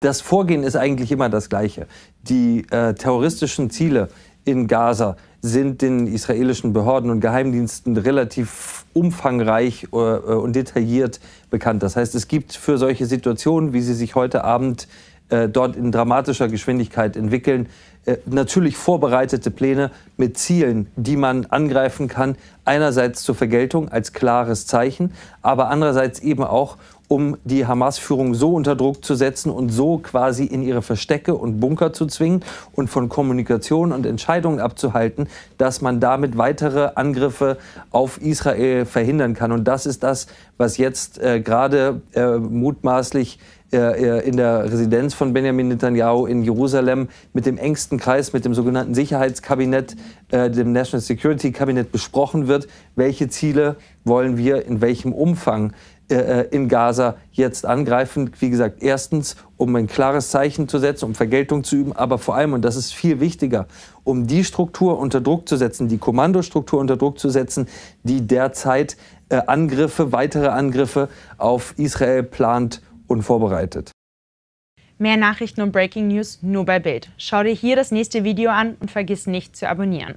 Das Vorgehen ist eigentlich immer das gleiche. Die äh, terroristischen Ziele in Gaza sind den israelischen Behörden und Geheimdiensten relativ umfangreich äh, und detailliert bekannt. Das heißt, es gibt für solche Situationen, wie sie sich heute Abend äh, dort in dramatischer Geschwindigkeit entwickeln, äh, natürlich vorbereitete Pläne mit Zielen, die man angreifen kann. Einerseits zur Vergeltung als klares Zeichen, aber andererseits eben auch, um die Hamas-Führung so unter Druck zu setzen und so quasi in ihre Verstecke und Bunker zu zwingen und von Kommunikation und Entscheidungen abzuhalten, dass man damit weitere Angriffe auf Israel verhindern kann. Und das ist das, was jetzt äh, gerade äh, mutmaßlich äh, äh, in der Residenz von Benjamin Netanyahu in Jerusalem mit dem engsten Kreis, mit dem sogenannten Sicherheitskabinett, äh, dem National Security Kabinett besprochen wird. Welche Ziele wollen wir in welchem Umfang in Gaza jetzt angreifen. Wie gesagt, erstens, um ein klares Zeichen zu setzen, um Vergeltung zu üben, aber vor allem, und das ist viel wichtiger, um die Struktur unter Druck zu setzen, die Kommandostruktur unter Druck zu setzen, die derzeit äh, Angriffe, weitere Angriffe auf Israel plant und vorbereitet. Mehr Nachrichten und Breaking News nur bei Bild. Schau dir hier das nächste Video an und vergiss nicht zu abonnieren.